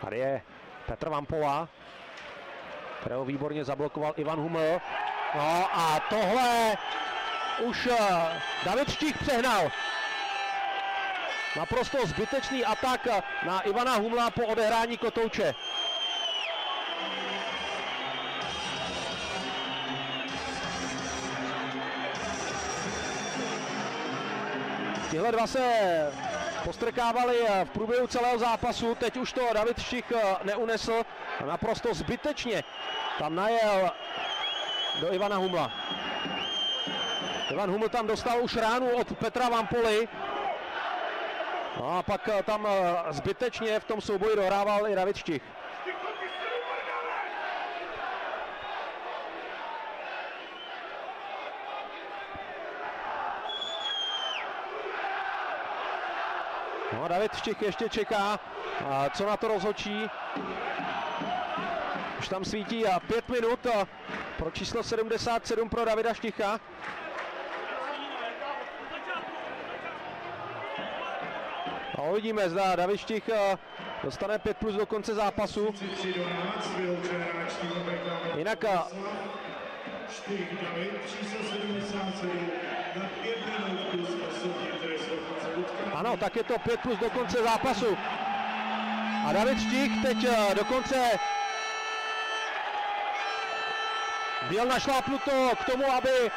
Tady je Petr Vampola, kterého výborně zablokoval Ivan Huml. No a tohle už eh, David Štích přehnal. Naprosto zbytečný atak na Ivana Humla po odehrání kotouče. Tihle dva se postrkávali v průběhu celého zápasu, teď už to David Štich neunesl, naprosto zbytečně tam najel do Ivana Humla. Ivan Huml tam dostal už ránu od Petra Vampoly. No a pak tam zbytečně v tom souboji dohrával i David Štich. No, David Štich ještě čeká, co na to rozhočí. Už tam svítí pět minut pro číslo 77 pro Davida Šticha. A uvidíme, zda David Štich dostane 5 plus do konce zápasu. Jinak Štych David, číslo 77, na 5 minut plus osobní trest do konce utkání. Ano, tak je to 5 plus do konce zápasu. A David Štich teď eh, dokonce byl našlápnuto k tomu, aby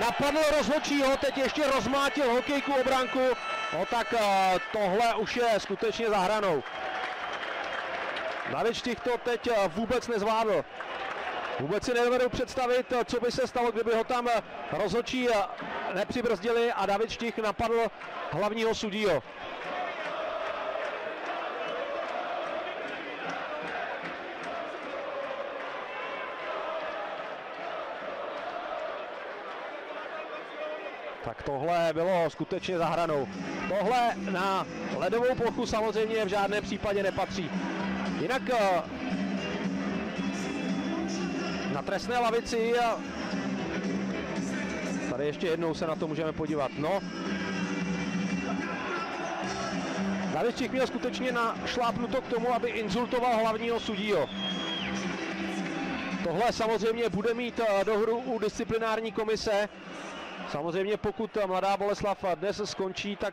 napadl rozhodčího, teď ještě rozmátil hokejku obránku. No tak eh, tohle už je skutečně za hranou. David Štich to teď eh, vůbec nezvládl. Vůbec si nedovedu představit, co by se stalo, kdyby ho tam rozhodčí nepřibrzdili a David Štich napadl hlavního sudího. Tak tohle bylo skutečně za hranou. Tohle na ledovou plochu samozřejmě v žádném případě nepatří. Jinak eh, na trestné lavici a tady ještě jednou se na to můžeme podívat. No, David Čich měl skutečně našlápnuto k tomu, aby insultoval hlavního sudího. Tohle samozřejmě bude mít eh, dohru u disciplinární komise. Samozřejmě pokud Mladá Boleslav dnes skončí, tak